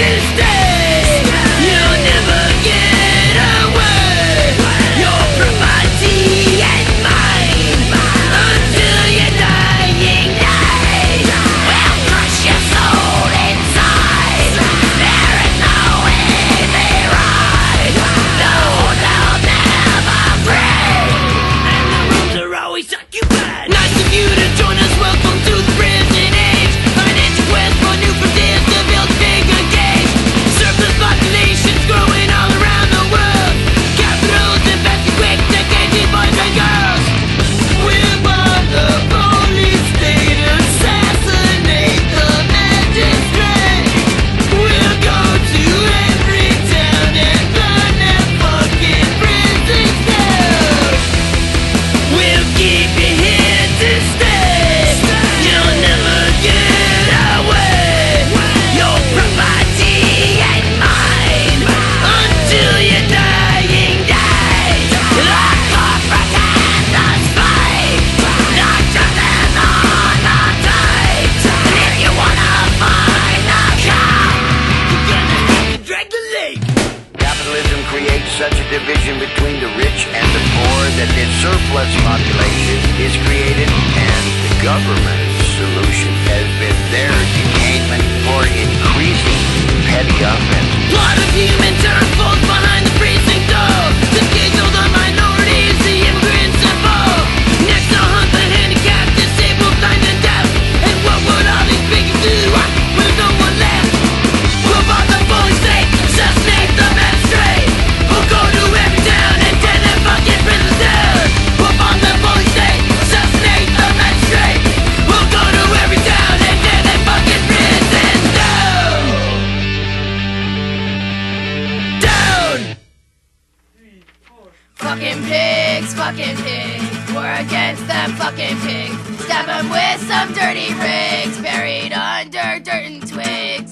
is such a division between the rich and the poor that this surplus population is created and the government's solution has been their decayment for increasing petty offense. Fucking pigs, fucking pigs. We're against them fucking pigs. Stab them with some dirty rigs. Buried under dirt and twigs.